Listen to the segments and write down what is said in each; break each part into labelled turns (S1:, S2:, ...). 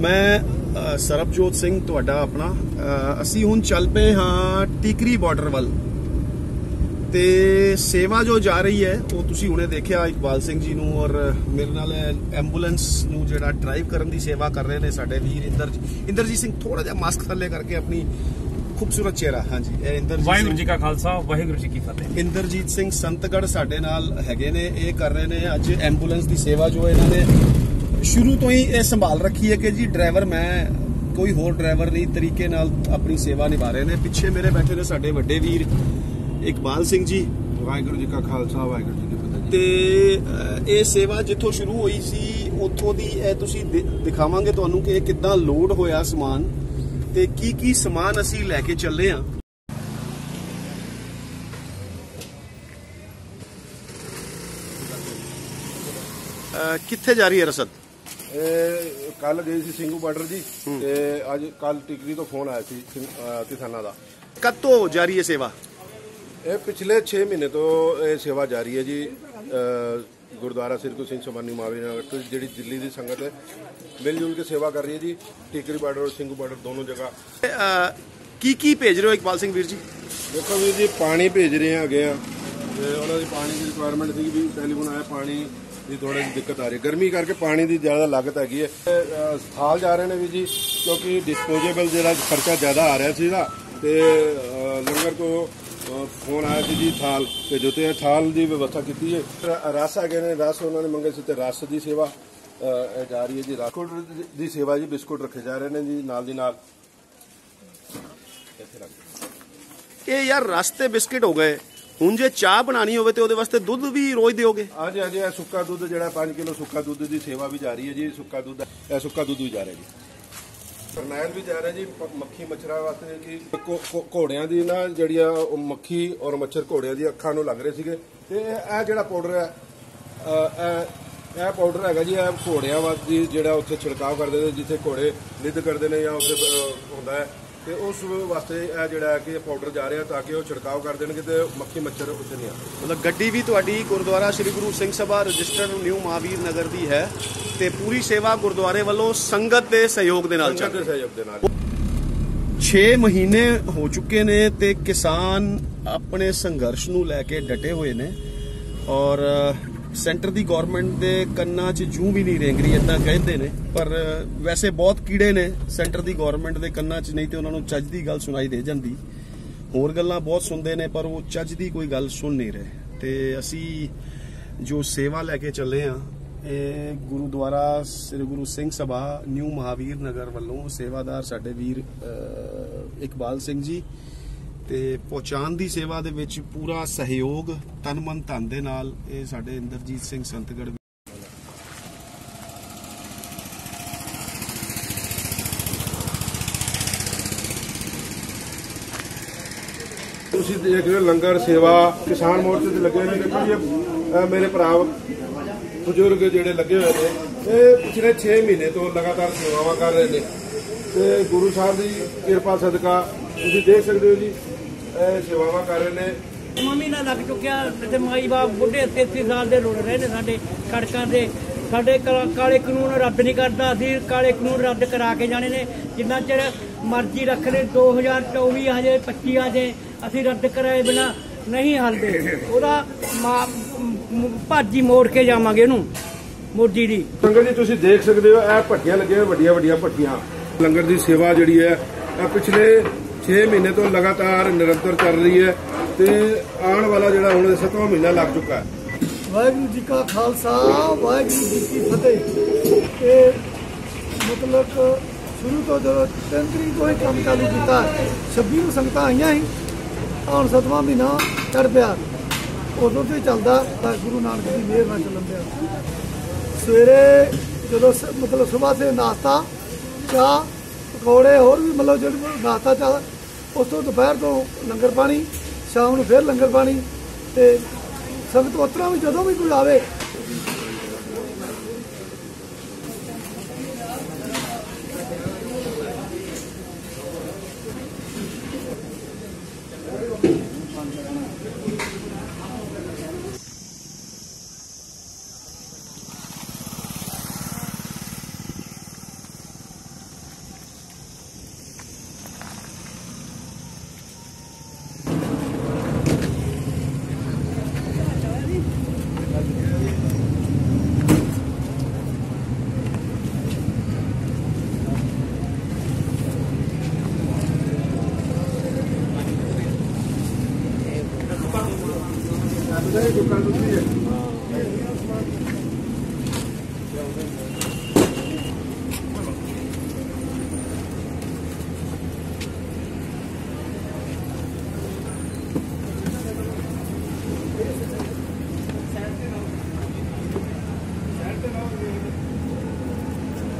S1: ਮੈਂ ਸਰਬਜੋਤ ਸਿੰਘ ਤੁਹਾਡਾ ਆਪਣਾ ਅਸੀਂ ਹੁਣ ਚੱਲ ਪਏ ਹਾਂ ਟਿਕਰੀ ਬਾਰਡਰ ਵੱਲ। ਤੇ ਸੇਵਾ ਜੋ ਜਾ ਰਹੀ ਹੈ ਉਹ ਤੁਸੀਂ ਹੁਣੇ ਦੇਖਿਆ ਇਕਬਾਲ ਸਿੰਘ ਜੀ ਨੂੰ ਔਰ ਮੇਰੇ ਨਾਲ ਐਂਬੂਲੈਂਸ ਨੂੰ ਜਿਹੜਾ ਡਰਾਈਵ ਕਰਨ ਦੀ ਸੇਵਾ ਕਰ ਰਹੇ ਨੇ ਸਾਡੇ ਵੀਰ ਇੰਦਰ ਇੰਦਰਜੀਤ ਸਿੰਘ ਥੋੜਾ ਜਿਹਾ ਮਾਸਕ ਥੱਲੇ ਕਰਕੇ ਆਪਣੀ ਖੂਬਸੂਰਤ ਚਿਹਰਾ ਹਾਂਜੀ ਇਹ ਇੰਦਰਜੀਤ
S2: ਵਾਹਿਗੁਰੂ ਜੀ ਕਾ ਖਾਲਸਾ ਵਾਹਿਗੁਰੂ ਜੀ ਕੀ ਫਤਿਹ।
S1: ਇੰਦਰਜੀਤ ਸਿੰਘ ਸੰਤਗੜ ਸਾਡੇ ਨਾਲ ਹੈਗੇ ਨੇ ਇਹ ਕਰ ਰਹੇ ਨੇ ਅੱਜ ਐਂਬੂਲੈਂਸ ਦੀ ਸੇਵਾ ਜੋ ਇਹਨਾਂ ਨੇ ਸ਼ੁਰੂ ਤੋਂ ਹੀ ਇਹ ਸੰਭਾਲ ਰੱਖੀ ਹੈ ਕਿ ਜੀ ਡਰਾਈਵਰ ਮੈਂ ਕੋਈ ਹੋਰ ਡਰਾਈਵਰ ਨਹੀਂ ਤਰੀਕੇ ਨਾਲ ਆਪਣੀ ਸੇਵਾ ਨਿਭਾ ਰਹੇ ਨੇ। ਪਿੱਛੇ ਮੇਰੇ ਬੈਠੇ ਨੇ ਸਾਡੇ ਵੱਡੇ ਵੀਰ ਇਕਬਾਲ ਸਿੰਘ ਜੀ।
S3: ਵਾਹਿਗੁਰੂ ਜੀ ਕਾ ਖਾਲਸਾ ਵਾਹਿਗੁਰੂ ਜੀ ਕੀ ਫਤਿਹ
S1: ਤੇ ਇਹ ਸੇਵਾ ਜਿੱਥੋਂ ਸ਼ੁਰੂ ਹੋਈ ਸੀ ਉੱਥੋਂ ਦੀ ਇਹ ਤੁਸੀਂ ਦਿਖਾਵਾਂਗੇ ਤੁਹਾਨੂੰ ਕਿ ਇਹ ਕਿੱਦਾਂ ਲੋਡ ਹੋਇਆ ਸਮਾਨ ਤੇ ਕੀ ਕੀ ਸਮਾਨ ਅਸੀਂ ਲੈ ਕੇ ਚੱਲੇ ਆ। ਕਿੱਥੇ ਜਾ ਰਹੀ ਹੈ ਰਸਦ?
S3: ਕੱਲ ਗਈ ਸੀ ਸਿੰਘੂ ਬਾਰਡਰ ਜੀ ਤੇ ਅੱਜ ਕੱਲ ਟਿਕਰੀ ਤੋਂ ਫੋਨ ਆਇਆ ਸੀ ਕਿਸਾਨਾਂ ਦਾ।
S1: ਕਦ ਤੋਂ ਜਾ ਰਹੀ ਹੈ ਸੇਵਾ?
S3: ਇਹ ਪਿਛਲੇ 6 ਮਹੀਨੇ ਤੋਂ ਇਹ ਸੇਵਾ ਜਾਰੀ ਹੈ ਜੀ। ਗੁਰਦੁਆਰਾ ਸ੍ਰੀ ਗੁਰੂ ਸਿੰਘ ਸਮਾਨੀ ਮਾਵੇ ਨਗਰ ਤੋਂ ਜਿਹੜੀ ਦਿੱਲੀ ਦੀ ਸੰਗਤ ਹੈ ਮਿਲ ਜੁਲ ਕੇ ਸੇਵਾ ਕਰ ਰਹੀ ਹੈ ਜੀ। ਟਿਕਰੀ ਬਾਰਡਰ ਔਰ ਸਿੰਘੂ ਬਾਰਡਰ ਦੋਨੋਂ ਜਗ੍ਹਾ।
S1: ਕੀ ਕੀ ਭੇਜ ਰਹੇ ਹੋ ਇਕਬਾਲ ਸਿੰਘ ਵੀਰ ਜੀ?
S3: ਦੇਖੋ ਵੀਰ ਜੀ ਪਾਣੀ ਭੇਜ ਰਹੇ ਹੈਗੇ ਆ। ਤੇ ਉਹਨਾਂ ਦੀ ਪਾਣੀ ਦੀ ਰਿਕੁਆਇਰਮੈਂਟ ਸੀ ਵੀ ਟੈਲੀਫੋਨ ਆਇਆ ਪਾਣੀ। ਦੀ ਥੋੜੀ ਜਿਹੀ ਦਿੱਕਤ ਆ ਰਹੀ ਹੈ। ਗਰਮੀ ਕਰਕੇ ਪਾਣੀ ਦੀ ਜ਼ਿਆਦਾ ਲਾਗਤ ਹੈਗੀ ਹੈ। ਤੇ, ਥਾਲ ਜਾ ਰਹੇ ਨੇ ਵੀ ਜੀ ਕਿਉਂਕਿ ਡਿਸਪੋਜ਼ੇਬਲ ਜਿਹੜਾ ਖਰਚਾ ਜ਼ਿਆਦਾ ਆ ਰਿਹਾ ਸੀਗਾ ਤੇ ਲੰਗਰ ਤੋਂ ਫੋਨ ਆਇਆ ਸੀ ਜੀ ਥਾਲ ਭੇਜੋ ਤੇ ਇਹ ਥਾਲ ਦੀ ਵਿਵਸਥਾ ਕੀਤੀ ਹੈ। ਰ- ਰਸ ਹੈਗੇ ਨੇ ਰਸ ਉਹਨਾਂ ਨੇ ਮੰਗੇ ਸੀ ਤੇ ਰਸ ਦੀ ਸੇਵਾ ਜਾ ਰਹੀ ਹੈ ਜੀ। ਬਿਸਕੁਟ ਦੀ ਸੇਵਾ ਜੀ ਬਿਸਕੁਟ ਰੱਖੇ ਜਾ ਰਹੇ ਨੇ ਜੀ ਨਾਲ ਦੀ ਨਾਲ। ਇੱਥੇ ਰੱਖ
S1: ਇਹ ਯਾਰ ਰਸਤੇ ਬਿਸਕਿਟ ਹੋ ਗਏ। ਹੁਣ ਜੇ ਚਾਹ ਬਣਾਣੀ ਹੋਵੇ ਤੇ ਉਹਦੇ ਵਾਸਤੇ ਦੁੱਧ ਵੀ ਰੋਜ਼ ਦਿਓਗੇ?
S3: ਹਾਂਜੀ ਹਾਂਜੀ ਇਹ ਸੁੱਕਾ ਦੁੱਧ ਜਿਹੜਾ 5 ਕਿਲੋ ਸੁੱਕਾ ਦੁੱਧ ਦੀ ਸੇਵਾ ਵੀ ਜਾ ਰਹੀ ਹੈ ਜੀ ਸੁੱਕਾ ਦੁੱਧ, ਇਹ ਸੁੱਕਾ ਦੁੱਧ ਵੀ ਜਾ ਰਿਹਾ ਜੀ। ਫਰਨੈਲ ਵੀ ਜਾ ਰਿਹਾ ਜੀ ਮੱਖੀ ਮੱਛਰਾਂ ਵਾਸਤੇ ਕਿ ਘੋੜਿਆਂ ਦੀ ਨਾ ਜਿਹੜੀਆਂ ਮੱਖੀ ਔਰ ਮੱਛਰ ਘੋੜਿਆਂ ਦੀ ਅੱਖਾਂ ਨੂੰ ਲੱਗ ਰਹੇ ਸੀਗੇ। ਤੇ ਇਹ ਇਹ ਜਿਹੜਾ ਪਾਊਡਰ ਹੈ ਇਹ ਇਹ ਪਾਊਡਰ ਹੈਗਾ ਜੀ, ਇਹ ਘੋੜਿਆਂ ਵਾਸਤੇ ਜਿਹੜਾ ਉੱਥੇ ਛਿੜਕਾਅ ਕਰਦੇ ਨੇ, ਜਿੱਥੇ ਘੋੜੇ ਨਿੱਧ ਕਰਦੇ ਨੇ ਜਾਂ ਉੱਥੇ ਹੁੰਦਾ ਹੈ। ਤੇ ਉਸ ਵਾਸਤੇ ਇਹ ਜਿਹੜਾ ਕਿ ਪਾਊਡਰ ਜਾ ਰਿਹਾ ਤਾਂ ਕਿ ਉਹ ਛਿੜਕਾਅ ਕਰ ਦੇਣਗੇ ਤੇ ਮੱਖੀ ਮੱਛਰ ਉੱਥੇ ਨਹੀਂ ਆਉਂਦੇ
S1: ਮਤਲਬ ਗੱਡੀ ਵੀ ਤੁਹਾਡੀ ਗੁਰਦੁਆਰਾ ਸ੍ਰੀ ਗੁਰੂ ਸਿੰਘ ਸਭਾ ਰਜਿਸਟਰਡ ਨਿਊ ਮਹਾਵੀਰ ਨਗਰ ਦੀ ਹੈ ਤੇ ਪੂਰੀ ਸੇਵਾ ਗੁਰਦੁਆਰੇ ਵੱਲੋਂ ਸੰਗਤ ਦੇ ਸਹਿਯੋਗ ਦੇ ਨਾਲ ਚੱਲ
S3: ਸਹਿਯੋਗ ਦੇ ਨਾਲ।
S1: 6 ਮਹੀਨੇ ਹੋ ਚੁੱਕੇ ਨੇ ਤੇ ਕਿਸਾਨ ਆਪਣੇ ਸੰਘਰਸ਼ ਨੂੰ ਲੈ ਕੇ ਡਟੇ ਹੋਏ ਨੇ ਔਰ ਸੈਂਟਰ ਦੀ ਗਵਰਨਮੈਂਟ ਦੇ ਕੰਨਾਂ 'ਚ ਜੂੰ ਵੀ ਨਹੀਂ ਰੇਂਗ ਰਹੀ ਇਦਾਂ ਕਹਿੰਦੇ ਨੇ। ਪਰ ਵੈਸੇ ਬਹੁਤ ਕੀੜੇ ਨੇ ਸੈਂਟਰ ਦੀ ਗਵਰਨਮੈਂਟ ਦੇ ਕੰਨਾਂ 'ਚ, ਨਹੀਂ ਤੇ ਉਹਨਾਂ ਨੂੰ ਚੱਜ ਦੀ ਗੱਲ ਸੁਣਾਈ ਦੇ ਜਾਂਦੀ। ਹੋਰ ਗੱਲਾਂ ਬਹੁਤ ਸੁਣਦੇ ਨੇ, ਪਰ ਉਹ ਚੱਜ ਦੀ ਕੋਈ ਗੱਲ ਸੁਣ ਨਹੀਂ ਰਹੇ। ਤੇ ਅਸੀਂ ਜੋ ਸੇਵਾ ਲੈ ਕੇ ਚੱਲੇ ਆ, ਇਹ ਗੁਰਦੁਆਰਾ ਸ੍ਰੀ ਗੁਰੂ ਸਿੰਘ ਸਭਾ, ਨਿਊ ਮਹਾਵੀਰ ਨਗਰ ਵੱਲੋਂ ਸੇਵਾਦਾਰ ਸਾਡੇ ਵੀਰ ਇਕਬਾਲ ਸਿੰਘ ਜੀ ਤੇ ਪਹੁੰਚਾਣ ਦੀ ਸੇਵਾ ਦੇ ਵਿੱਚ ਪੂਰਾ ਸਹਿਯੋਗ ਤਨ ਮਨ ਧਨ ਦੇ ਨਾਲ ਇਹ ਸਾਡੇ ਇੰਦਰਜੀਤ ਸਿੰਘ ਸੰਤਗੜ
S3: ਤੁਸੀਂ ਦੇਖ ਰਹੇ ਹੋ ਲੰਗਰ ਸੇਵਾ ਕਿਸਾਨ ਮੋਰਚੇ ਤੇ ਲੱਗੇ ਨੇ ਦੇਖੋ ਇਹ, ਮੇਰੇ ਭਰਾ ਬਜ਼ੁਰਗ ਜਿਹੜੇ ਲੱਗੇ ਹੋਏ ਨੇ ਇਹ ਪਿਛਲੇ 6 ਮਹੀਨੇ ਤੋਂ ਲਗਾਤਾਰ ਸੇਵਾਵਾਂ ਕਰ ਰਹੇ ਨੇ। ਤੇ ਗੁਰੂ ਸਾਹਿਬ ਦੀ ਕਿਰਪਾ ਸਦਕਾ ਤੁਸੀਂ ਦੇਖ ਸਕਦੇ ਹੋ ਜੀ ਸੇਵਾਵਾਂ ਕਰ ਰਹੇ ਨੇ।
S4: ਮੰਮੀ ਨਾਲ ਲੱਗ ਚੁੱਕਿਆ ਤੇ ਮਾਈ ਬਾਪ ਬੁੱਢੇ 33 ਸਾਲ ਦੇ ਰੁੜ ਰਹੇ ਨੇ ਸਾਡੇ ਸੜਕਾਂ ਦੇ। ਸਾਡੇ ਕਾਲੇ ਕਾਨੂੰਨ ਰੱਦ ਨਹੀਂ ਕਰਦਾ ਅਸੀਂ ਕਾਲੇ ਕਾਨੂੰਨ ਰੱਦ ਕਰਾ ਕੇ ਜਾਣੇ ਨੇ। ਜਿੰਨਾ ਚਿਰ ਮਰਜ਼ੀ ਰੱਖ ਲੈ 2024 ਹਜੇ 25 ਆ ਜੇ ਅਸੀਂ ਰੱਦ ਕਰਾਏ ਬਿਨਾ ਨਹੀਂ ਹਲਦੇ। ਉਹਦਾ ਭਾਜੀ ਮੋੜ ਕੇ ਜਾਵਾਂਗੇ ਇਹਨੂੰ ਮੋਦੀ ਦੀ
S3: ਸੰਗਤ ਜੀ ਤੁਸੀਂ ਦੇਖ ਸਕਦੇ ਹੋ ਇਹ ਭੱਟੀਆਂ ਲੱਗੀਆਂ ਵੱਡੀਆਂ ਵੱਡੀਆਂ ਭੱਟੀਆਂ ਲੰਗਰ ਦੀ ਸੇਵਾ ਜਿਹੜੀ ਹੈ ਪਿਛਲੇ 6 ਮਹੀਨੇ ਤੋਂ ਲਗਾਤਾਰ ਨਿਰੰਤਰ ਚੱਲ ਰਹੀ ਹੈ ਤੇ ਆਉਣ ਵਾਲਾ ਜਿਹੜਾ ਹੁਣ 7ਵਾਂ ਮਹੀਨਾ ਲੱਗ ਚੁੱਕਾ ਹੈ।
S5: ਵਾਹਿਗੁਰੂ ਜੀ ਕਾ ਖਾਲਸਾ, ਵਾਹਿਗੁਰੂ ਜੀ ਕੀ ਫਤਿਹ। ਇਹ ਮਤਲਬ ਸ਼ੁਰੂ ਤੋਂ ਜਦੋਂ ਤਿੰਨ ਤੋਂ ਹੀ ਕੰਮ ਚਾਲੂ ਕੀਤਾ 26 ਨੂੰ ਸੰਗਤਾਂ ਆਈਆਂ ਸੀ ਹੁਣ ਸਤਵਾਂ ਮਹੀਨਾ ਚੜ ਪਿਆ। ਉਦੋਂ ਤੇ ਚੱਲਦਾ, ਤਾਂ ਗੁਰੂ ਨਾਨਕ ਦੀ ਮਿਹਰ ਨਾਲ ਚੱਲਣ ਪਿਆ ਸਵੇਰੇ ਜਦੋਂ ਮਤਲਬ ਸਵੇਰ ਸੇ ਨਾਸ਼ਤਾ, ਚਾਹ, ਪਕੌੜੇ, ਹੋਰ ਵੀ ਮਤਲਬ ਜਿਹੜੇ ਨਾਸ਼ਤਾ ਚਾਹ ਉਸ ਤੋਂ ਦੁਪਹਿਰ ਤੋਂ ਲੰਗਰ ਪਾਣੀ, ਸ਼ਾਮ ਨੂੰ ਫਿਰ ਲੰਗਰ ਪਾਣੀ ਤੇ ਸੰਗਤ ਉਤਰਾ ਵੀ ਜਦੋਂ ਵੀ ਕੋਈ ਆਵੇ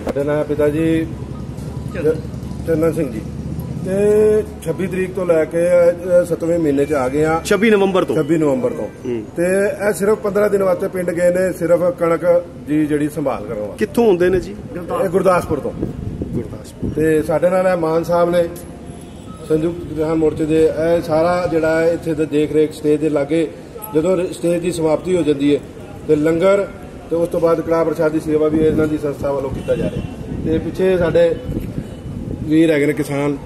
S3: ਸਾਡੇ ਨਾਲ ਪਿਤਾ ਜੀ ਜ- ਚੰਦਨ ਸਿੰਘ ਜੀ ਤੇ 26 ਤਰੀਕ ਤੋਂ ਲੈ ਕੇ 7ਵੇਂ ਮਹੀਨੇ ਚ ਆ ਗਏ ਆ।
S1: 26 ਨਵੰਬਰ ਤੋਂ?
S3: 26 ਨਵੰਬਰ ਤੋਂ। ਤੇ ਇਹ ਸਿਰਫ 15 ਦਿਨ ਵਾਸਤੇ ਪਿੰਡ ਗਏ ਨੇ ਸਿਰਫ ਕਣਕ ਦੀ ਜਿਹੜੀ ਸੰਭਾਲ ਕਰਨ ਵਾਸਤੇ।
S1: ਕਿੱਥੋਂ ਆਉਂਦੇ ਨੇ ਜੀ?
S3: ਇਹ ਗੁਰਦਾਸਪੁਰ ਤੋਂ।
S1: ਗੁਰਦਾਸਪੁਰ।
S3: ਤੇ ਸਾਡੇ ਨਾਲ ਇਹ ਮਾਨ ਸਾਹਿਬ ਨੇ ਸੰਯੁਕਤ ਕਿਸਾਨ ਮੋਰਚੇ ਦੇ ਇਹ ਸਾਰਾ ਜਿਹੜਾ ਹੈ ਇੱਥੇ ਦੇ ਦੇਖ ਰੇਖ ਸਟੇਜ ਦੇ ਲਾਗੇ ਜਦੋਂ ਸਟੇਜ ਦੀ ਸਮਾਪਤੀ ਹੋ ਜਾਂਦੀ ਹੈ ਤੇ ਲੰਗਰ ਤੇ ਉਸ ਤੋਂ ਬਾਅਦ ਕੜਾਹ ਪ੍ਰਸ਼ਾਦ ਦੀ ਸੇਵਾ ਵੀ ਇਹਨਾਂ ਦੀ ਸੰਸਥਾ ਵੱਲੋਂ ਕੀਤਾ ਜਾ ਰਿਹਾ ਤੇ ਪਿੱਛੇ ਸਾਡੇ ਵੀਰ ਹੈਗੇ ਨੇ ਕਿਸਾਨ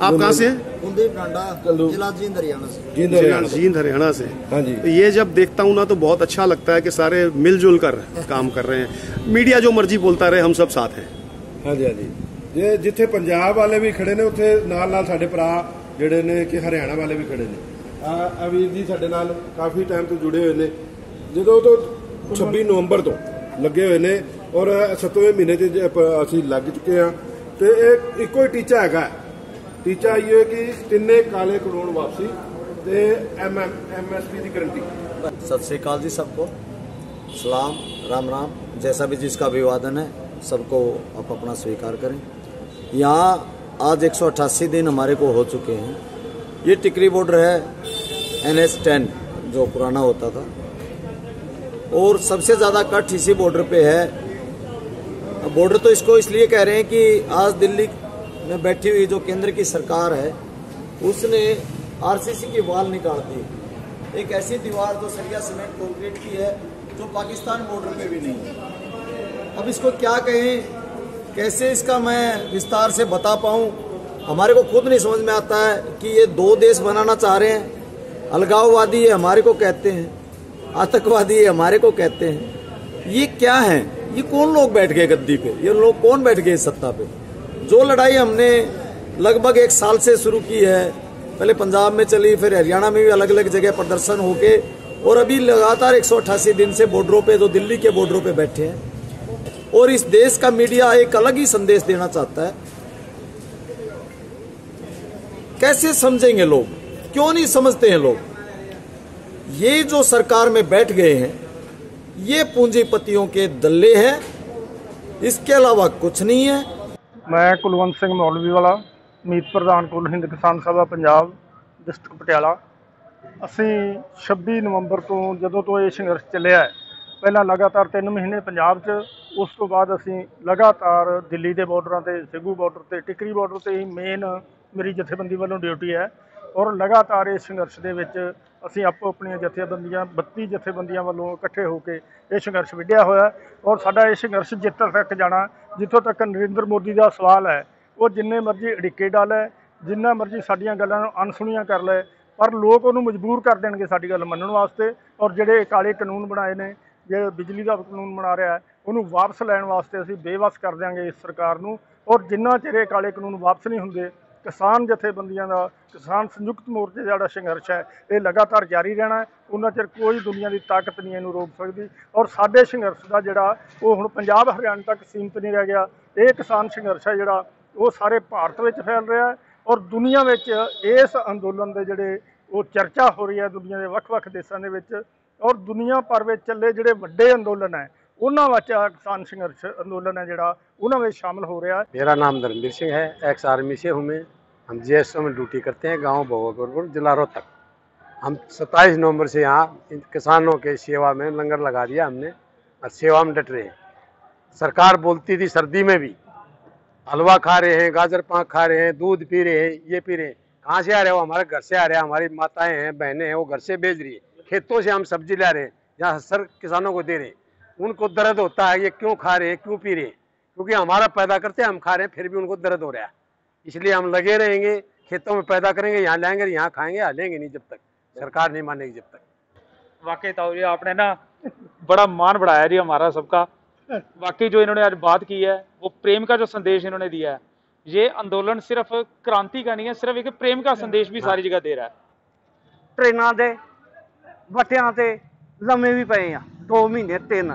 S1: आप कहाँ से हैं
S6: कुलदीप डांडा
S3: कल्लू।
S6: जिला जींद हरियाणा से
S3: ਜਿੰਦ ਹਰਿਆਣਾ ਤੋਂ।
S1: जींद हरियाणा से
S3: हाँ जी
S1: ये जब देखता हूँ ना तो बहुत अच्छा लगता है कि सारे मिलजुल कर काम कर रहे हैं मीडिया जो मर्जी बोलता रहे हम सब साथ हैं
S3: ਹਾਂਜੀ ਹਾਂਜੀ ਜੇ ਜਿੱਥੇ ਪੰਜਾਬ ਵਾਲੇ ਵੀ ਖੜੇ ਨੇ ਉੱਥੇ ਨਾਲ ਨਾਲ ਸਾਡੇ ਭਰਾ ਜਿਹੜੇ ਨੇ ਕਿ ਹਰਿਆਣਾ ਵਾਲੇ ਵੀ ਖੜੇ ਨੇ ਆ ਆ ਵੀਰ ਜੀ ਸਾਡੇ ਨਾਲ ਕਾਫੀ ਟਾਈਮ ਤੋਂ ਜੁੜੇ ਹੋਏ ਨੇ ਜਦੋਂ ਤੋਂ 26 ਨਵੰਬਰ ਤੋਂ ਲੱਗੇ ਹੋਏ ਨੇ ਔਰ 7ਵੇਂ ਮਹੀਨੇ 'ਚ ਜੇ ਆਪਾਂ- ਅਸੀਂ ਲੱਗ ਚੁੱਕੇ ਆ ਤੇ ਇਹ ਇੱਕੋ ਹੀ ਟੀਚਾ ਹੈਗਾ ਟੀਚਾ ਇਹ ਹੈ ਕਿ ਤਿੰਨੇ ਕਾਲੇ ਕਾਨੂੰਨ ਵਾਪਸੀ ਤੇ ਐਮ ਐਮਐਸਪੀ ਦੀ ਗਰੰਟੀ
S6: सत श्रीकाल जी सबको सलाम राम राम जैसा भी जिसका अभिवादन है सबको आप अपना स्वीकार करें यहाँ आज 188 दिन हमारे को हो चुके हैं ये टिकरी बॉर्डर है एन एस टेन जो पुराना होता था और सबसे ज़्यादा कट इसी बॉर्डर पे है बॉर्डर तो इसको इसलिए कह रहे हैं कि आज दिल्ली में बैठी हुई जो केंद्र की सरकार है, उसने आरसीसी की वाल निकाल दी। एक ऐसी दीवार जो सरिया सीमेंट कंक्रीट की है, जो पाकिस्तान बॉर्डर पे भी नहीं है। अब इसको क्या कहें? कैसे इसका मैं विस्तार से बता पाऊँ? हमारे को खुद नहीं समझ में आता है कि ये दो देश बनाना चाह रहे हैं। अलगाववादी ये हमारे को कहते हैं, आतंकवादी ये हमारे को कहते हैं। ये क्या है? ये कौन लोग बैठ गए गद्दी पे? ये लोग कौन बैठ गए सत्ता पे? जो लड़ाई हमने लगभग एक साल से शुरू की है, पहले पंजाब में चली, फिर हरियाणा में भी अलग अलग जगह प्रदर्शन होके, और अभी लगातार एक सौ अठासी दिन से बॉर्डरों पे, जो दिल्ली के बॉर्डरों पे बैठे हैं। और इस देश का मीडिया एक अलग ही संदेश देना चाहता है। कैसे समझेंगे लोग? क्यों नहीं समझते हैं लोग? ये जो सरकार में बैठ गए हैं, ये पूंजीपतियों के दल्ले हैं, इसके अलावा कुछ नहीं है।
S7: ਮੈਂ ਕੁਲਵੰਤ ਸਿੰਘ ਮੌਲਵੀ ਵਾਲਾ ਮੀਤ ਪ੍ਰਧਾਨ ਕੁੱਲ ਹਿੰਦ ਕਿਸਾਨ ਸਭਾ ਪੰਜਾਬ, ਡਿਸਟ੍ਰਿਕਟ ਪਟਿਆਲਾ। ਅਸੀਂ 26 ਨਵੰਬਰ ਤੋਂ ਜਦੋਂ ਤੋਂ ਇਹ ਸੰਘਰਸ਼ ਚੱਲਿਆ ਹੈ, ਪਹਿਲਾਂ ਲਗਾਤਾਰ 3 ਮਹੀਨੇ ਪੰਜਾਬ 'ਚ, ਉਸ ਤੋਂ ਬਾਅਦ ਅਸੀਂ ਲਗਾਤਾਰ ਦਿੱਲੀ ਦੇ ਬਾਰਡਰਾਂ ਤੇ, ਸਿੱਗੂ ਬਾਰਡਰ ਤੇ, ਟਿਕਰੀ ਬਾਰਡਰ ਤੇ ਹੀ ਮੇਨ ਮੇਰੀ ਜਥੇਬੰਦੀ ਵੱਲੋਂ ਡਿਊਟੀ ਹੈ। ਔਰ ਲਗਾਤਾਰ ਇਸ ਸੰਘਰਸ਼ ਦੇ ਵਿੱਚ ਅਸੀਂ ਆਪੋ ਆਪਣੀਆਂ ਜਥੇਬੰਦੀਆਂ 32 ਜਥੇਬੰਦੀਆਂ ਵੱਲੋਂ ਇਕੱਠੇ ਹੋ ਕੇ ਇਹ ਸੰਘਰਸ਼ ਵਿੱਢਿਆ ਹੋਇਆ ਔਰ ਸਾਡਾ ਇਹ ਸੰਘਰਸ਼ ਜਿੱਤ ਤੱਕ ਜਾਣਾ, ਜਿੱਥੋਂ ਤੱਕ ਨਰਿੰਦਰ ਮੋਦੀ ਦਾ ਸਵਾਲ ਹੈ, ਉਹ ਜਿੰਨੇ ਮਰਜ਼ੀ ਅੜਿੱਕੇ ਡਾਲੇ, ਜਿੰਨਾ ਮਰਜ਼ੀ ਸਾਡੀਆਂ ਗੱਲਾਂ ਨੂੰ ਅਣਸੁਣੀਆਂ ਕਰ ਲੈ ਪਰ ਲੋਕ ਉਹਨੂੰ ਮਜਬੂਰ ਕਰ ਦੇਣਗੇ ਸਾਡੀ ਗੱਲ ਮੰਨਣ ਵਾਸਤੇ ਔਰ ਜਿਹੜੇ ਕਾਲੇ ਕਾਨੂੰਨ ਬਣਾਏ ਨੇ ਜੇ ਬਿਜਲੀ ਦਾ ਕਾਨੂੰਨ ਬਣਾ ਰਿਹਾ ਉਹਨੂੰ ਵਾਪਸ ਲੈਣ ਵਾਸਤੇ ਅਸੀਂ ਬੇਵਸ ਕਰ ਦਿਆਂਗੇ ਇਸ ਸਰਕਾਰ ਨੂੰ ਔਰ ਜਿੰਨਾ ਚਿਰ ਇਹ ਕਾਲੇ ਕਾਨੂੰਨ ਵਾਪਸ ਨਹੀਂ ਹੁੰਦੇ ਕਿਸਾਨ ਜਥੇਬੰਦੀਆਂ ਦਾ, ਕਿਸਾਨ ਸੰਯੁਕਤ ਮੋਰਚੇ ਦਾ ਜਿਹੜਾ ਸੰਘਰਸ਼ ਹੈ, ਇਹ ਲਗਾਤਾਰ ਜਾਰੀ ਰਹਿਣਾ ਹੈ। ਉਹਨਾਂ ਚਿਰ ਕੋਈ ਦੁਨੀਆ ਦੀ ਤਾਕਤ ਨਹੀਂ ਇਹਨੂੰ ਰੋਕ ਸਕਦੀ। ਔਰ ਸਾਡੇ ਸੰਘਰਸ਼ ਦਾ ਜਿਹੜਾ, ਉਹ ਹੁਣ ਪੰਜਾਬ ਹਰਿਆਣਾ ਤੱਕ ਸੀਮਿਤ ਨਹੀਂ ਰਹਿ ਗਿਆ। ਇਹ ਕਿਸਾਨ ਸੰਘਰਸ਼ ਹੈ ਜਿਹੜਾ, ਉਹ ਸਾਰੇ ਭਾਰਤ ਵਿੱਚ ਫੈਲ ਰਿਹਾ ਹੈ। ਔਰ ਦੁਨੀਆ ਵਿੱਚ ਇਸ ਅੰਦੋਲਨ ਦੇ ਜਿਹੜੇ, ਉਹ ਚਰਚਾ ਹੋ ਰਹੀ ਹੈ ਦੁਨੀਆ ਦੇ ਵੱਖ-ਵੱਖ ਦੇਸ਼ਾਂ ਦੇ ਵਿੱਚ। ਔਰ ਦੁਨੀਆ ਭਰ ਵਿੱਚ ਚੱਲੇ ਜਿਹੜੇ ਵੱਡੇ ਅੰਦੋਲਨ ਹੈ ਉਹਨਾਂ ਵਿੱਚ ਆਹ ਕਿਸਾਨ ਸੰਘਰਸ਼ ਅੰਦੋਲਨ ਹੈ ਜਿਹੜਾ ਉਹਨਾਂ ਵਿੱਚ ਸ਼ਾਮਲ ਹੋ ਰਿਹਾ ਹੈ
S8: मेरा नाम धर्मवीर सिंह है एक्स आर्मी से हूँ मैं हम जीएसओ में ड्यूटी करते हैं गांव भोगपुर जिला रोहतक हम 27 नवंबर से यहाँ इन किसानों के सेवा में लंगर लगा दिया हमने और सेवा में डट रहे हैं सरकार बोलती थी सर्दी में भी हलवा खा रहे हैं गाजर पाक खा रहे हैं दूध पी रहे हैं ये पी रहे हैं कहाँ से आ रहे हो हमारे घर से आ रहे हैं हमारी माताएं हैं बहनें हैं वो घर से भेज रही है खेतों से हम सब्जी ला रहे हैं जहाँ सर किसानों को दे रहे हैं उनको दर्द होता है ये क्यों खा रहे हैं क्यों पी रहे हैं? क्योंकि हमारा पैदा करते हैं हम खा रहे हैं फिर भी उनको दर्द हो रहा है। इसलिए हम लगे रहेंगे खेतों में पैदा करेंगे यहाँ लाएँगे यहाँ खाएँगे हलेंगे नहीं जब तक। सरकार नहीं मानेगी जब तक।
S2: वाकई ताऊ आपने ना बड़ा मान बढ़ाया जी हमारा सबका। वाकई जो इन्होंने आज बात की है वो प्रेम का जो संदेश इन्होंने दिया है ये आंदोलन सिर्फ़ क्रांति का नहीं है सिर्फ़ एक प्रेम का संदेश भी सारी जगह दे रहा है।
S9: ट्रेनों
S8: के बटिया से भी पे हैं। 2 ਮਹੀਨੇ ਤਿੰਨ।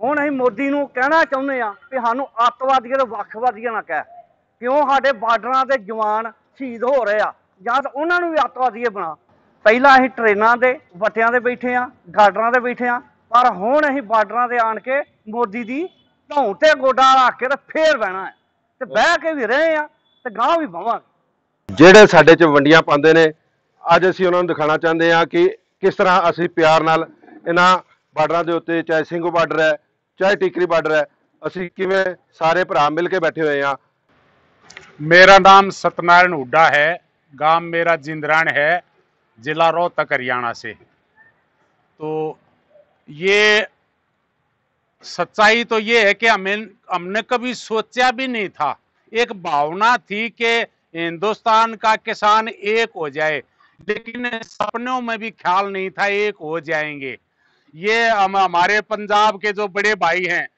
S8: ਹੁਣ ਅਸੀਂ ਮੋਦੀ ਨੂੰ ਕਹਿਣਾ ਚਾਹੁੰਦੇ ਆ ਕਿ ਸਾਨੂੰ ਅੱਤਵਾਦੀਆਂ ਤੇ ਵੱਖਵਾਦੀਆਂ ਨਾ ਕਹਿ। ਕਿਉਂ? ਸਾਡੇ ਬਾਰਡਰਾਂ ਤੇ ਜਵਾਨ ਸ਼ਹੀਦ ਹੋ ਰਹੇ ਆ। ਜਾਂ ਤਾਂ ਉਹਨਾਂ ਨੂੰ ਵੀ ਅੱਤਵਾਦੀਏ ਬਣਾ। ਪਹਿਲਾਂ ਅਸੀਂ ਟ੍ਰੇਨਾਂ ਦੇ ਵਟਿਆਂ ਤੇ ਬੈਠੇ ਆ ਗਾਰਡਰਾਂ ਤੇ ਬੈਠੇ ਆ ਪਰ ਹੁਣ ਅਸੀਂ ਬਾਰਡਰਾਂ ਤੇ ਆਣ ਕੇ ਮੋਦੀ ਦੀ ਧੌਣ ਤੇ ਗੋਡਾ ਰੱਖ ਕੇ ਤੇ ਫੇਰ ਬਹਿਣਾ ਹੈ। ਤੇ ਬਹਿ ਕੇ ਵੀ ਰਹੇ ਆ ਤੇ ਗਾਂਹ ਵੀ ਬਵਾਂਗੇ
S3: ਜਿਹੜੇ ਸਾਡੇ 'ਚ ਵੰਡੀਆਂ ਪਾਉਂਦੇ ਨੇ, ਅੱਜ ਅਸੀਂ ਉਹਨਾਂ ਨੂੰ ਦਿਖਾਣਾ ਚਾਹੁੰਦੇ ਹਾਂ ਕਿ ਕਿਸ ਤਰ੍ਹਾਂ ਅਸੀਂ ਪਿਆਰ ਨਾਲ ਇਹਨਾਂ ਬਾਰਡਰਾਂ ਦੇ ਉੱਤੇ ਚਾਹੇ ਸਿੰਘੂ ਬਾਰਡਰ ਹੈ ਚਾਹੇ ਟਿਕਰੀ ਬਾਰਡਰ ਹੈ ਅਸੀਂ ਕਿਵੇਂ ਸਾਰੇ ਭਰਾ ਮਿਲ ਕੇ ਬੈਠੇ ਹੋਏ ਹਾਂ
S10: मेरा नाम सत्यनारायण हुड्डा है गांव मेरा जिंदरान है जिला रोहतक हरियाणा से तो ये सच्चाई तो ये है कि हमें हमने कभी सोचा भी नहीं था एक भावना थी कि हिंदुस्तान का किसान एक हो जाए लेकिन सपनों में भी ख्याल नहीं था एक हो जाएंगे ये हम हमारे पंजाब के जो बड़े भाई हैं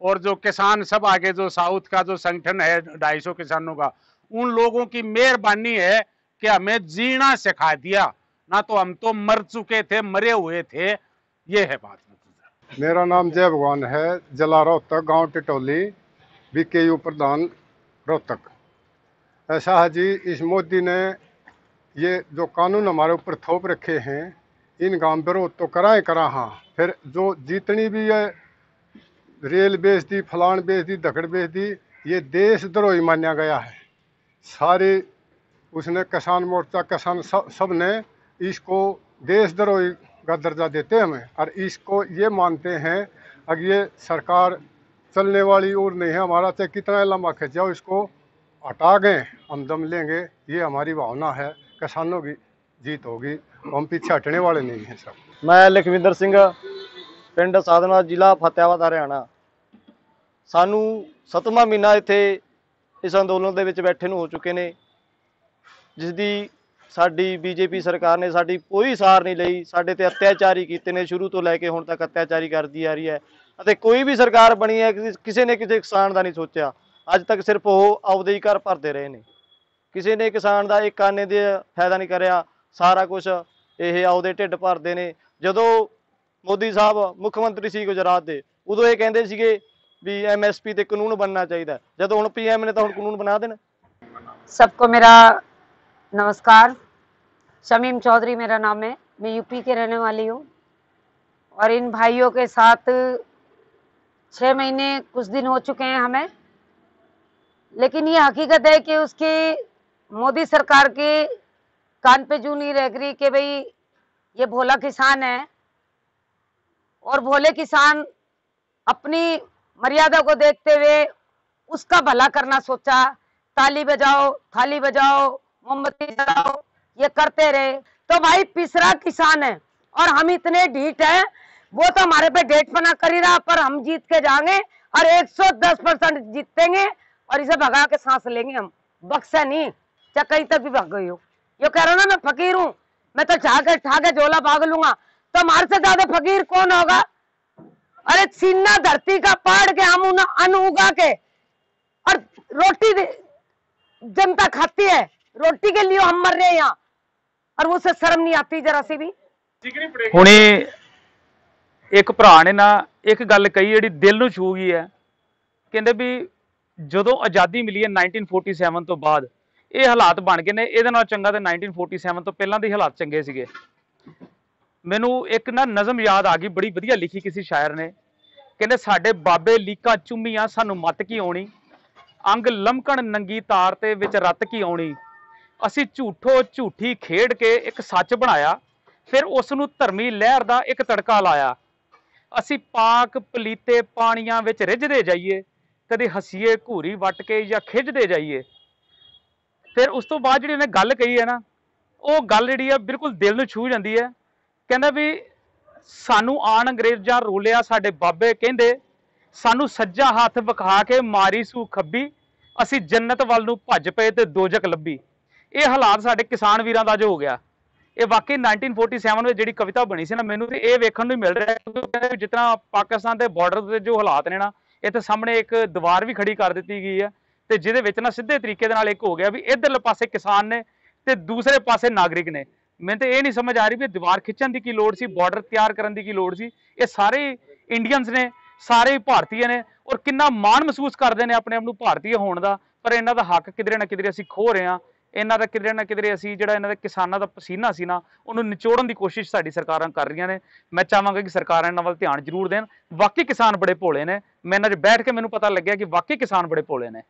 S10: और जो किसान सब आगे जो साउथ का जो संगठन है, ढाई सौ किसानों का, उन लोगों की मेहरबानी है कि हमें जीना सिखा दिया। ना तो हम तो मर चुके थे, मरे हुए थे। ये है बात।
S11: मेरा नाम जय भगवान है, जिला रोहतक, गाँव टिटोली, बीकेयू प्रधान रोहतक। ऐसा है जी, इस मोदी ने ये जो कानून हमारे ऊपर थोप रखे हैं, इन हम विरोध तो कराए करा हाँ। फिर जो जितनी भी ये रेल बेच दी फलान बेच दी दखड़ बेच दी ये देश देशद्रोही माना गया है। सारे उसने किसान मोर्चा, किसान सब सबने इसको देशद्रोही का दर्जा देते हैं हमें। और इसको ये मानते हैं अगर ये सरकार चलने वाली और नहीं है। हमारा चाहे कितना लंबा खिंचाओ इसको हटा गए, हम दम लेंगे। ये हमारी भावना है, किसानों की जीत होगी, हम पीछे हटने वाले नहीं हैं सब।
S12: ਮੈਂ ਲਖਵਿੰਦਰ ਸਿੰਘ, ਪਿੰਡ ਸਾਧਨਾ, ਜ਼ਿਲ੍ਹਾ ਫਤਿਆਬਾਦ ਹਰਿਆਣਾ। ਸਾਨੂੰ ਸੱਤਵਾਂ ਮਹੀਨਾ ਇੱਥੇ ਇਸ ਅੰਦੋਲਨ ਦੇ ਵਿੱਚ ਬੈਠੇ ਨੂੰ ਹੋ ਚੁੱਕੇ ਨੇ ਜਿਸ ਦੀ ਸਾਡੀ ਬੀਜੇਪੀ ਸਰਕਾਰ ਨੇ ਸਾਡੀ ਕੋਈ ਸਾਰ ਨਹੀਂ ਲਈ, ਸਾਡੇ ਤੇ ਅਤਿਆਚਾਰੀ ਕੀਤੇ ਨੇ, ਸ਼ੁਰੂ ਤੋਂ ਲੈ ਕੇ ਹੁਣ ਤੱਕ ਅਤਿਆਚਾਰੀ ਕਰਦੀ ਆ ਰਹੀ ਹੈ। ਅਤੇ ਕੋਈ ਵੀ ਸਰਕਾਰ ਬਣੀ ਹੈ, ਕਿਸੇ ਨੇ ਕਿਸੇ ਕਿਸਾਨ ਦਾ ਨਹੀਂ ਸੋਚਿਆ। ਅੱਜ ਤੱਕ ਸਿਰਫ ਉਹ ਆਪਦੇ ਹੀ ਘਰ ਭਰਦੇ ਰਹੇ ਨੇ। ਕਿਸੇ ਨੇ ਕਿਸਾਨ ਦਾ ਇੱਕ ਆਨੇ ਦੇ ਫਾਇਦਾ ਨਹੀਂ ਕਰਿਆ, ਸਾਰਾ ਕੁਝ ਇਹ ਆਪਦੇ ਢਿੱਡ ਭਰਦੇ ਨੇ। ਜਦੋਂ ਮੋਦੀ ਸਾਹਿਬ ਮੁੱਖ ਮੰਤਰੀ ਸੀ ਗੁਜਰਾਤ ਦੇ ਉਦੋਂ ਇਹ ਕਹਿੰਦੇ ਸੀਗੇ ਵੀ ਐਮਐਸਪੀ ਤੇ ਕਾਨੂੰਨ ਬਣਨਾ ਚਾਹੀਦਾ ਹੈ। ਜਦੋਂ ਹੁਣ ਪੀਐਮ ਨੇ ਤਾਂ ਹੁਣ ਕਾਨੂੰਨ ਬਣਾ ਦੇਣ
S13: सबको मेरा नमस्कार शमीम चौधरी मेरा नाम है मैं यूपी के रहने वाली हूँ और इन भाइयों के साथ छः महीने कुछ दिन हो चुके हैं हमें लेकिन ये हकीकत है कि उसकी मोदी सरकार के कान पे जू नहीं रह रही कि भाई ये भोला किसान है। और भोले किसान अपनी मर्यादा को देखते हुए उसका भला करना सोचा। ताली बजाओ, थाली बजाओ, मोमबत्ती जलाओ, ये करते रहे। तो भाई पिसरा किसान है और हम इतने ढीठ हैं, वो तो हमारे पे डेट बना कर ही रहा, पर हम जीत के जाएँगे और 110 परसेंट जीतेंगे और इसे भगा के सांस लेंगे हम। बक्सा नहीं, चाहे कहीं तक भी भाग गई हो। ये कह रहा ना, मैं फकीर हूँ। मैं तो चाह के ठा के झोला भाग लूंगा तो हमारे से ज्यादा फकीर कौन होगा अरे सीना धरती का पाड़ के हम उन्हें अन्न उगा के और रोटी दे- जनता खाती है रोटी के लिए हम मर रहे हैं यहाँ और वो उसे शर्म नहीं आती जरा सी भी
S2: ਹੁਣੇ ਇੱਕ ਭਰਾ ਨੇ ਨਾ ਇੱਕ ਗੱਲ ਕਹੀ ਜਿਹੜੀ ਦਿਲ ਨੂੰ ਛੂ ਗਈ ਹੈ ਕਹਿੰਦੇ ਵੀ ਜਦੋਂ ਆਜ਼ਾਦੀ ਮਿਲੀ ਹੈ 1947 ਤੋਂ ਬਾਅਦ ਇਹ ਹਾਲਾਤ ਬਣ ਗਏ ਨੇ। ਇਹਦੇ ਨਾਲ ਚੰਗਾ ਤੇ 1947 ਤੋਂ ਪਹਿਲਾਂ ਦੇ ਹਾਲਾਤ ਚੰਗੇ ਸੀਗੇ। ਮੈਨੂੰ ਇੱਕ ਨਾ ਨਜ਼ਮ ਯਾਦ ਆ ਗਈ, ਬੜੀ ਵਧੀਆ ਲਿਖੀ ਕਿਸੇ ਸ਼ਾਇਰ ਨੇ। ਕਹਿੰਦੇ, ਸਾਡੇ ਬਾਬੇ ਲੀਕਾਂ ਚੁੰਮੀਆਂ, ਸਾਨੂੰ ਮੱਤ ਕੀ ਆਉਣੀ? ਅੰਗ ਲਮਕਣ ਨੰਗੀ ਤਾਰ ਤੇ ਵਿੱਚ ਰੱਤ ਕੀ ਆਉਣੀ? ਅਸੀਂ ਝੂਠੋ ਝੂਠੀ ਖੇਡ ਕੇ ਇੱਕ ਸੱਚ ਬਣਾਇਆ, ਫਿਰ ਉਸ ਨੂੰ ਧਰਮੀ ਲਹਿਰ ਦਾ ਇੱਕ ਤੜਕਾ ਲਾਇਆ। ਅਸੀਂ ਪਾਕ ਪਲੀਤੇ ਪਾਣੀਆਂ ਵਿੱਚ ਰਿੱਝਦੇ ਜਾਈਏ, ਕਦੇ ਹਸੀਏ ਘੂਰੀ ਵੱਟ ਕੇ ਜਾਂ ਖਿੱਚਦੇ ਜਾਈਏ। ਫਿਰ ਉਸ ਤੋਂ ਬਾਅਦ ਜਿਹੜੀ ਉਹਨੇ ਗੱਲ ਕਹੀ ਹੈ ਨਾ, ਉਹ ਗੱਲ ਜਿਹੜੀ ਆ ਬਿਲਕੁਲ ਦਿਲ ਨੂੰ ਛੂ ਜਾਂਦੀ ਹੈ। ਕਹਿੰਦਾ ਵੀ ਸਾਨੂੰ ਆਣ ਅੰਗਰੇਜ਼ਾਂ ਰੋਲਿਆ ਸਾਡੇ ਬਾਬੇ, ਕਹਿੰਦੇ ਸਾਨੂੰ ਸੱਜਾ ਹੱਥ ਵਿਖਾ ਕੇ ਮਾਰੀ ਸੂ ਖੱਬੀ, ਅਸੀਂ ਜੰਨਤ ਵੱਲ ਨੂੰ ਭੱਜ ਪਏ ਤੇ ਦੋਜਕ ਲੱਭੀ। ਇਹ ਹਾਲਾਤ ਸਾਡੇ ਕਿਸਾਨ ਵੀਰਾਂ ਦਾ ਜੋ ਹੋ ਗਿਆ। ਇਹ ਵਾਕਈ 1947 ਵਿੱਚ ਜਿਹੜੀ ਕਵਿਤਾ ਬਣੀ ਸੀ ਨਾ, ਮੈਨੂੰ ਤੇ ਇਹ ਵੇਖਣ ਨੂੰ ਹੀ ਮਿਲ ਰਿਹਾ ਹੈ ਕਿਉਂਕਿ ਜਿਤਨਾ ਪਾਕਿਸਤਾਨ ਦੇ ਬਾਰਡਰ ਦੇ ਜੋ ਹਾਲਾਤ ਨੇ ਨਾ, ਇੱਥੇ ਸਾਹਮਣੇ ਇੱਕ ਦੀਵਾਰ ਵੀ ਖੜੀ ਕਰ ਦਿੱਤੀ ਗਈ ਹੈ। ਤੇ ਜਿਹਦੇ ਵਿੱਚ ਨਾ ਸਿੱਧੇ ਤਰੀਕੇ ਦੇ ਨਾਲ ਇੱਕ ਹੋ ਗਿਆ ਵੀ ਇਧਰਲੇ ਪਾਸੇ ਕਿਸਾਨ ਨੇ ਤੇ ਦੂਸਰੇ ਪਾਸੇ ਨਾਗਰਿਕ ਨੇ। ਮੈਨੂੰ ਤਾਂ ਇਹ ਨਹੀਂ ਸਮਝ ਆ ਰਹੀ ਵੀ ਦੀਵਾਰ ਖਿੱਚਣ ਦੀ ਕੀ ਲੋੜ ਸੀ ਬਾਰਡਰ ਤਿਆਰ ਕਰਨ ਦੀ ਕੀ ਲੋੜ ਸੀ? ਇਹ ਸਾਰੇ ਇੰਡੀਅਨਸ ਨੇ, ਸਾਰੇ ਭਾਰਤੀਏ ਨੇ ਔਰ ਕਿੰਨਾ ਮਾਣ ਮਹਿਸੂਸ ਕਰਦੇ ਨੇ ਆਪਣੇ ਆਪ ਨੂੰ ਭਾਰਤੀਏ ਹੋਣ ਦਾ। ਪਰ ਇਹਨਾਂ ਦਾ ਹੱਕ ਕਿਧਰੇ ਨਾ ਕਿਧਰੇ ਅਸੀਂ ਖੋ ਰਹੇ ਹਾਂ। ਇਹਨਾਂ ਦਾ ਕਿਧਰੇ ਨਾ ਕਿਧਰੇ ਅਸੀਂ ਜਿਹੜਾ ਇਹਨਾਂ ਦੇ ਕਿਸਾਨਾਂ ਦਾ ਪਸੀਨਾ ਸੀ ਨਾ, ਉਹਨੂੰ ਨਿਚੋੜਨ ਦੀ ਕੋਸ਼ਿਸ਼ ਸਾਡੀ ਸਰਕਾਰਾਂ ਕਰ ਰਹੀਆਂ ਨੇ। ਮੈਂ ਚਾਹਾਂਗਾ ਕਿ ਸਰਕਾਰਾਂ ਇਹਨਾਂ ਵੱਲ ਧਿਆਨ ਜ਼ਰੂਰ ਦੇਣ। ਵਾਕਈ ਕਿਸਾਨ ਬੜੇ ਭੋਲੇ ਨੇ। ਮੈਂ ਇਹਨਾਂ 'ਚ ਬੈਠ ਕੇ ਮੈਨੂੰ ਪਤਾ ਲੱਗਿਆ ਕਿ ਵਾਕਈ ਕਿਸਾਨ ਬੜੇ ਭੋਲੇ ਨੇ।